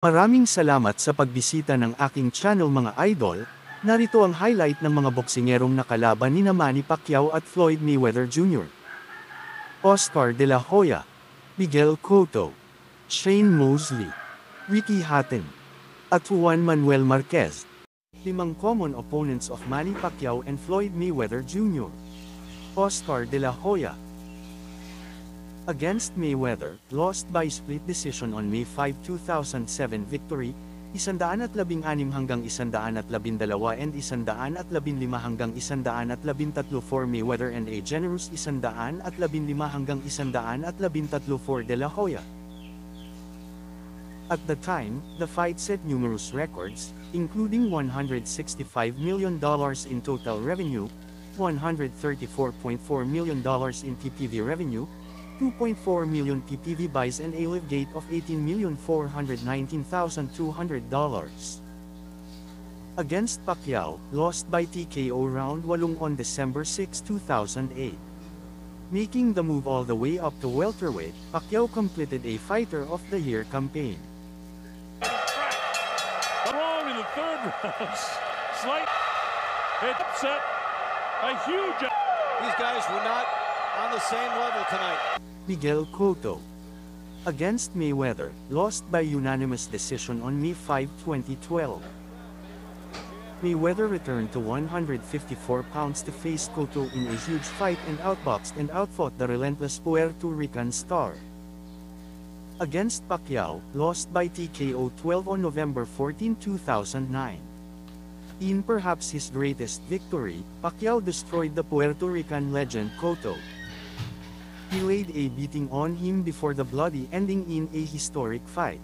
Maraming salamat sa pagbisita ng aking channel mga idol, narito ang highlight ng mga boksingerong nakalaban ni Manny Pacquiao at Floyd Mayweather Jr. Oscar De La Hoya, Miguel Cotto, Shane Mosley, Ricky Hatton, at Juan Manuel Marquez. Limang common opponents of Manny Pacquiao and Floyd Mayweather Jr. Oscar De La Hoya, Against Mayweather, lost by split decision on May 5, 2007 victory, 116 hanggang 112 and 115 hanggang 113 for Mayweather and a generous 115 hanggang 113 for De La Hoya. At the time, the fight set numerous records, including $165 million in total revenue, $134.4 million in PPV revenue, 2.4 million PPV buys and a live gate of $18,419,200. Against Pacquiao, lost by TKO round 8 on December 6, 2008. Making the move all the way up to welterweight, Pacquiao completed a Fighter of the Year campaign. Wrong in the third round. Slight hit set. A huge. These guys were not on the same level tonight. Miguel Cotto. Against Mayweather, lost by unanimous decision on May 5, 2012. Mayweather returned to 154 pounds to face Cotto in a huge fight and outboxed and outfought the relentless Puerto Rican star. Against Pacquiao, lost by TKO 12 on November 14, 2009. In perhaps his greatest victory, Pacquiao destroyed the Puerto Rican legend Cotto. He laid a beating on him before the bloody ending in a historic fight.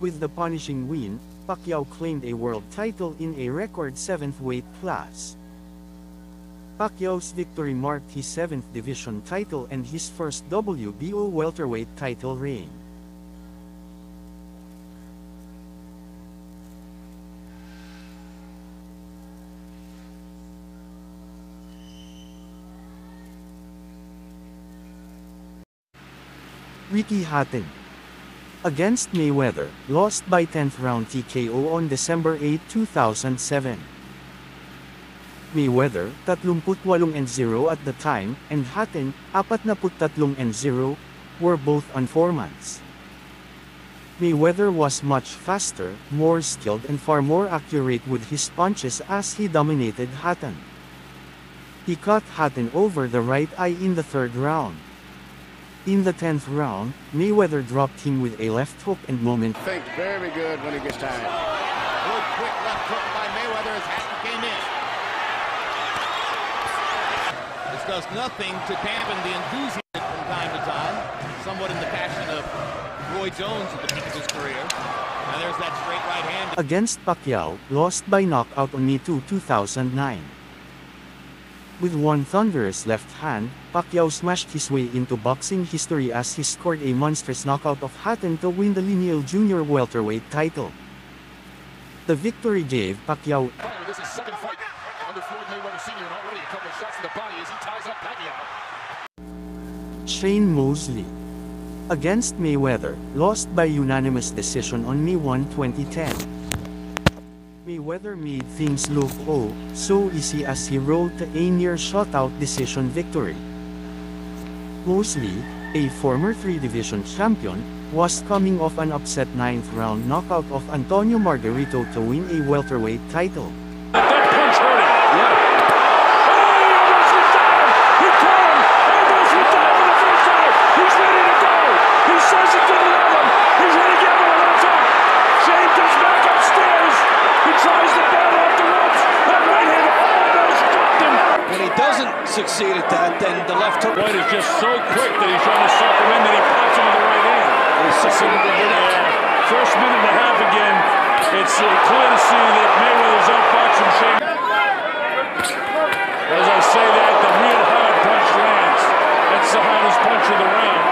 With the punishing win, Pacquiao claimed a world title in a record 7th weight class. Pacquiao's victory marked his 7th division title and his first WBO welterweight title reign. Ricky Hatton. Against Mayweather, lost by 10th round TKO on December 8, 2007. Mayweather, 38-0 at the time, and Hatton, 43-0, were both on four months. Mayweather was much faster, more skilled and far more accurate with his punches as he dominated Hatton. He caught Hatton over the right eye in the third round. In the 10th round, Mayweather dropped him with a left hook and moment. Think very good when he gets tired. Good quick left hook by Mayweather as Hatton came in. This does nothing to dampen the enthusiasm from time to time, somewhat in the fashion of Roy Jones at the peak of his career. Now there's that straight right hand. Against Pacquiao, lost by knockout on May 2, 2009. With one thunderous left hand, Pacquiao smashed his way into boxing history as he scored a monstrous knockout of Hatton to win the lineal junior welterweight title. The victory gave Pacquiao oh, This is second fight under Floyd Mayweather Sr. and already a couple of shots to the body as he ties up Pacquiao. Shane Mosley. Against Mayweather, lost by unanimous decision on May 1, 2010. Mayweather made things look oh so easy as he rolled to a near shutout decision victory. Mosley, a former three-division champion, was coming off an upset ninth-round knockout of Antonio Margarito to win a welterweight title. Succeed at that, then the left hook. Floyd is just so quick that he's trying to suck him in that he pops him with the right hand. He succeeded to get out. Yeah. First minute and a half again. It's uh, clear to see that Mayweather's outboxing Shane. As I say that, the real hard punch lands. That's the hardest punch of the round.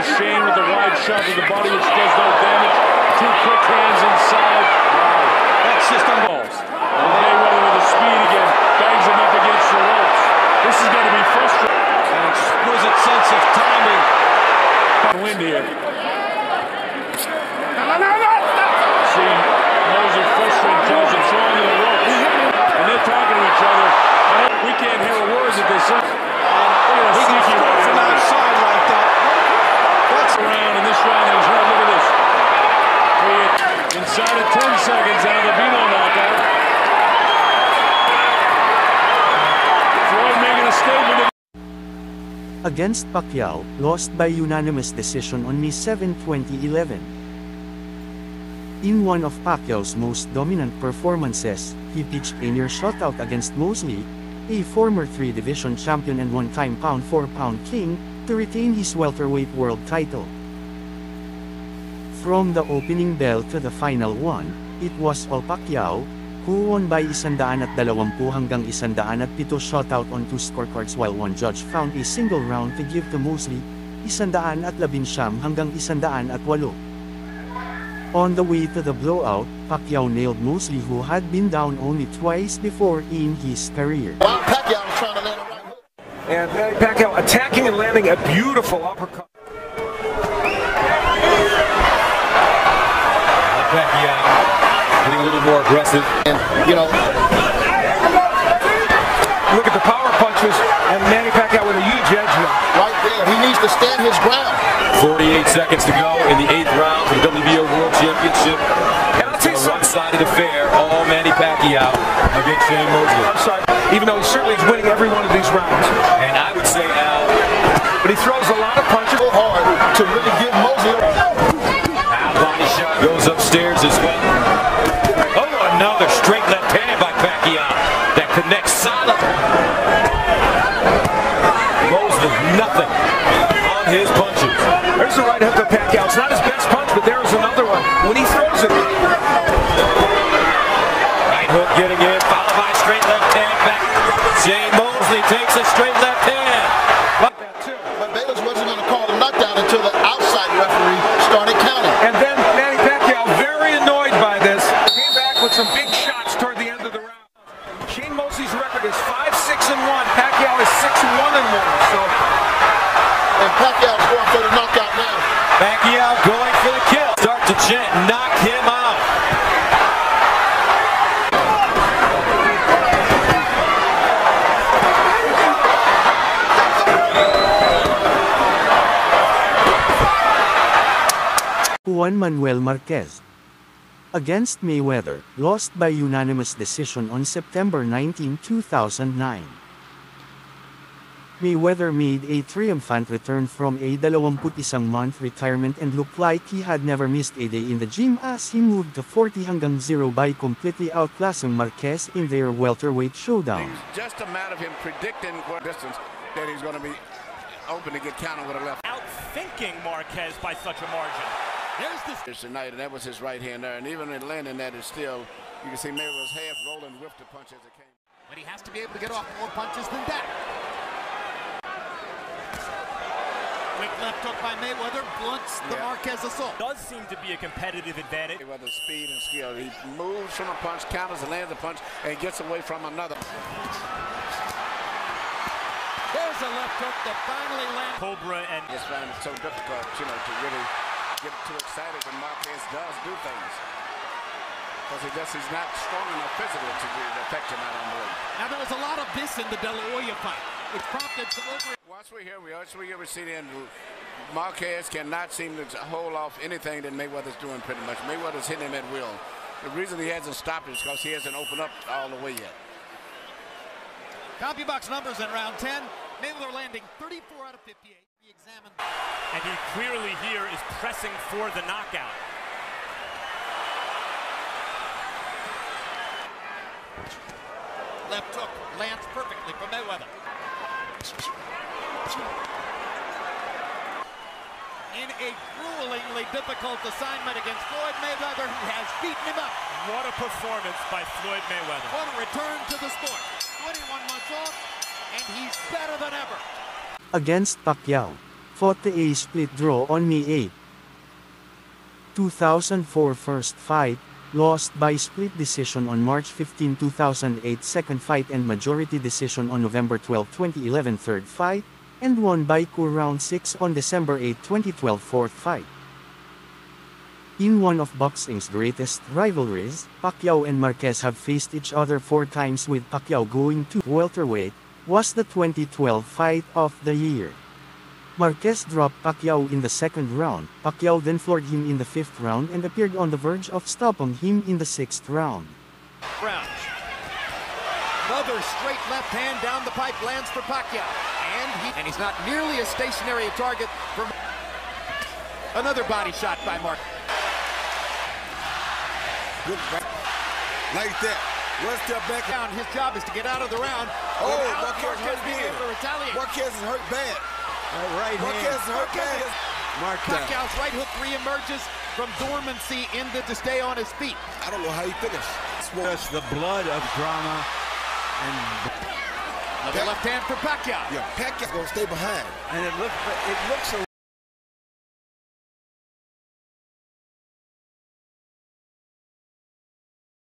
Is Shane with the wide shot to the body, which does no damage. Two quick hands inside. Wow. That's just un- Balls. And Mayweather with the speed again. Bangs him up against the ropes. This is going to be frustrating. an exquisite sense of timing. Wind here. No, no, no, no! inside of 10 seconds out of the Beano knockout. Floyd making a statement. Against Pacquiao, lost by unanimous decision on May 7, 2011. In one of Pacquiao's most dominant performances, he pitched a near shutout against Mosley, a former three-division champion and one-time pound-for-pound king, to retain his welterweight world title. From the opening bell to the final one, it was all Pacquiao, who won by 120 hanggang 107 shutout on two scorecards while one judge found a single round to give to Mosley, 111 hanggang 108. On the way to the blowout, Pacquiao nailed Mosley who had been down only twice before in his career. While Pacquiao was trying to land a right hook. And Manny Pacquiao attacking and landing a beautiful uppercut. Pacquiao getting a little more aggressive. And, you know, Look at the power punches and Manny Pacquiao with a huge edge now. right there, he needs to stand his ground. 48 seconds to go in the eighth round for the WBO World Championship. And I'll tell you It's a something. one-sided affair. All Manny Pacquiao against Shane Mosley. I'm sorry. Even though he certainly is winning every one of these rounds. And I would say, Al, But he throws a lot of punches. Hard to really give Mosley Al body shot goes upstairs as well. Nothing on his punches. There's the right hook of Pacquiao. It's not his best punch, but there's another one. When he throws it, Right hook getting in, followed by straight left hand back. Shane Mosley takes a straight left hand. that too. But Bayless wasn't going to call the knockdown until the outside referee started counting. And then Manny Pacquiao, very annoyed by this, came back with some big shots toward the end of the round. Shane Mosley's record is 5-6 and 1. Pacquiao is 6-1 and 1. So And Pacquiao's going for the knockout now. Pacquiao going for the kill. Start to chant, knock him out. Juan Manuel Marquez. Against Mayweather, lost by unanimous decision on September 19, 2009. Mayweather made a triumphant return from a 21-month retirement and looked like he had never missed a day in the gym as he moved to 40 hanggang 0 by completely outclassing Marquez in their welterweight showdown. It's just a matter of him predicting what distance that he's going to be open to get counted with a left. outthinking Marquez by such a margin. There's the It's tonight, and that was his right hand there. And even in landing that, is still, you can see Mayweather's half rolling with the punch as it came. But he has to be able to get off more punches than that. Quick left hook by Mayweather blunts the Yeah. Marquez assault. does seem to be a competitive advantage. Mayweather's speed and skill. He moves from a punch, counters and lands a punch, and gets away from another. There's a left hook that finally lands. Cobra and just find it so difficult, you know, to really get too excited when Marquez does do things. Because he just he's not strong enough physically to do, affect him out on the ring. Now there was a lot of this in the De La Hoya fight, which prompted some over. Once we hear, here we once we we see then Marquez cannot seem to hold off anything that Mayweather's doing pretty much. Mayweather's hitting him at will. The reason he hasn't stopped is because he hasn't opened up all the way yet. CompuBox numbers in round 10. Mayweather landing 34 out of 58. He examined. and he clearly here is pressing for the knockout. Left hook lands perfectly for Mayweather. In a gruelingly difficult assignment against Floyd Mayweather, he has beaten him up. What a performance by Floyd Mayweather. What a return to the sport. 21 months off, and he's better than ever. against Pacquiao, fought the A split draw on May 8. 2004 first fight, lost by split decision on March 15, 2008 second fight and majority decision on November 12, 2011 third fight, and won by KO round 6 on December 8, 2012 fourth fight. In one of boxing's greatest rivalries, Pacquiao and Marquez have faced each other four times with Pacquiao going to welterweight, was the 2012 fight of the year. Marquez dropped Pacquiao in the second round. Pacquiao then floored him in the fifth round and appeared on the verge of stopping him in the sixth round. Crouch. Another straight left hand down the pipe lands for Pacquiao. And, he, and he's not nearly as stationary a target for another body shot by Mark. Good back. Like that. One step back. Down. His job is to get out of the round. Oh, without Marquez Marquez hurt being able to retaliate. Marquez is hurt bad. That right Marquez is hurt bad. Mark down. Pacquiao's right hook reemerges from dormancy into to stay on his feet. I don't know how he finished. Just the blood of drama. And, Another left hand for Pacquiao. Yeah, Pacquiao's gonna stay behind. and it looks, it looks a